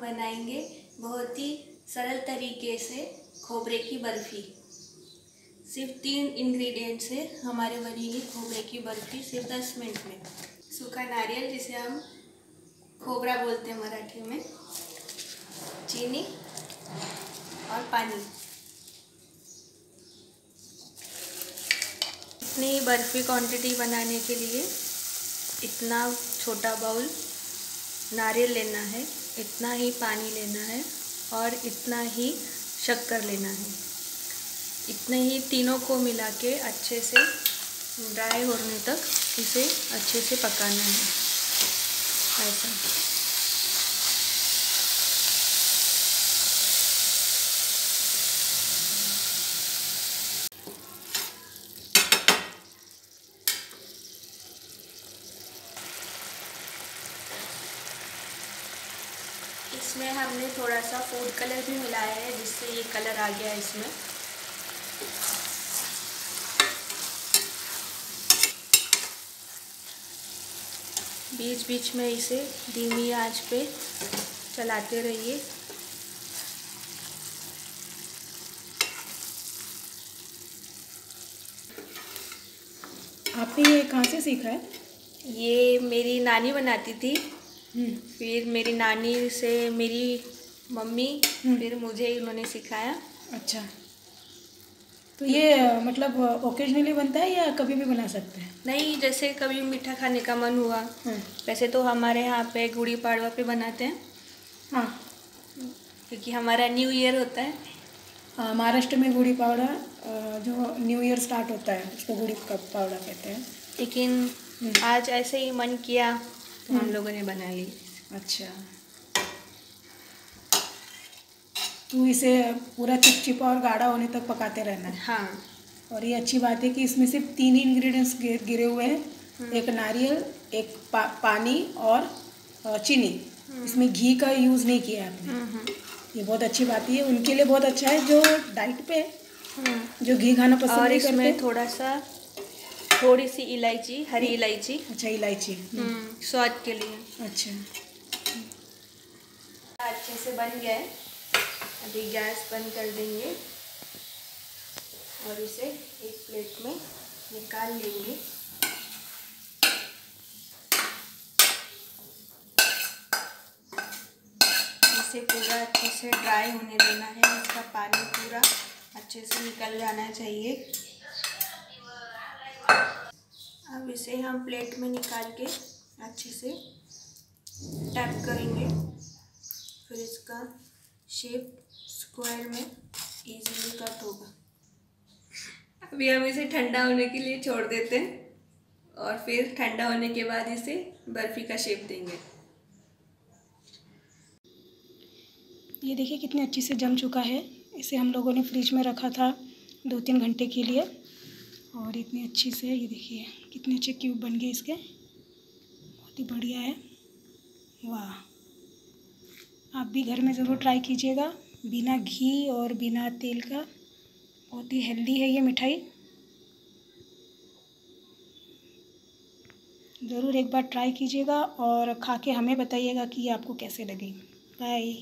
बनाएँगे बहुत ही सरल तरीके से खोबरे की बर्फ़ी। सिर्फ़ तीन इंग्रेडिएंट से हमारे बनेगी खोबरे की बर्फ़ी सिर्फ़ दस मिनट में। सूखा नारियल, जिसे हम खोबरा बोलते हैं मराठी में, चीनी और पानी। इतनी बर्फ़ी क्वांटिटी बनाने के लिए इतना छोटा बाउल नारियल लेना है। इतना ही पानी लेना है और इतना ही शक्कर लेना है। इतने ही तीनों को मिला के अच्छे से ड्राई होने तक इसे अच्छे से पकाना है। ऐसा। इसमें हमने थोड़ा सा फ़ूड कलर भी मिलाया है जिससे ये कलर आ गया है इसमें। बीच बीच में इसे धीमी आँच पे चलाते रहिए। आपने ये कहाँ से सीखा है? ये मेरी नानी बनाती थी। फिर मेरी नानी से मेरी मम्मी फिर मुझे उन्होंने सिखाया। अच्छा। तो ये मतलब ओकेजनली बनता है या कभी भी बना सकते हैं? नहीं जैसे कभी मीठा खाने का मन हुआ हाँ वैसे तो हमारे यहाँ पे गुड़ी पाड़वा पे बनाते हैं। हाँ। क्योंकि हमारा न्यू ईयर होता है। हाँ, महाराष्ट्र में गुड़ी पावड़ा जो न्यू ईयर स्टार्ट होता है उसको गुड़ी पावड़ा कहते हैं। लेकिन आज ऐसे ही मन किया तो हम लोगों ने बना ली अच्छा। तो इसे पूरा चिपचिपा और गाढ़ा होने तक पकाते रहना है। हाँ। और ये अच्छी बात है कि इसमें सिर्फ़ तीन ही इंग्रेडिएंट्स गिरे हुए हैं। एक नारियल एक पा, पानी और चीनी। इसमें घी का यूज़ नहीं किया आपने। ये बहुत अच्छी बात है। उनके लिए बहुत अच्छा है जो डाइट पे। जो घी खाना पसंद और इसमें थोड़ा सा थोड़ी सी इलायची हरी इलायची। अच्छा इलायची। हम्म, स्वाद के लिए। अच्छा। अच्छे से बन गए अभी गैस बंद कर देंगे। और इसे एक प्लेट में निकाल लेंगे। इसे पूरा अच्छे से ड्राई होने देना है। इसका पानी पूरा अच्छे से निकल जाना चाहिए। अब इसे हम प्लेट में निकाल के अच्छे से टैप करेंगे। फिर इसका शेप स्क्वायर में इजीली कट होगा। अभी हम इसे ठंडा होने के लिए छोड़ देते हैं और फिर ठंडा होने के बाद इसे बर्फ़ी का शेप देंगे। ये देखिए कितने अच्छे से जम चुका है। इसे हम लोगों ने फ्रिज में रखा था दो तीन घंटे के लिए। और इतनी अच्छी से, ये देखिए, कितने अच्छे क्यूब बन गए इसके। बहुत ही बढ़िया है। वाह। आप भी घर में ज़रूर ट्राई कीजिएगा। बिना घी और बिना तेल का। बहुत ही हेल्दी है ये मिठाई। ज़रूर एक बार ट्राई कीजिएगा और खा के हमें बताइएगा कि ये आपको कैसे लगी। बाय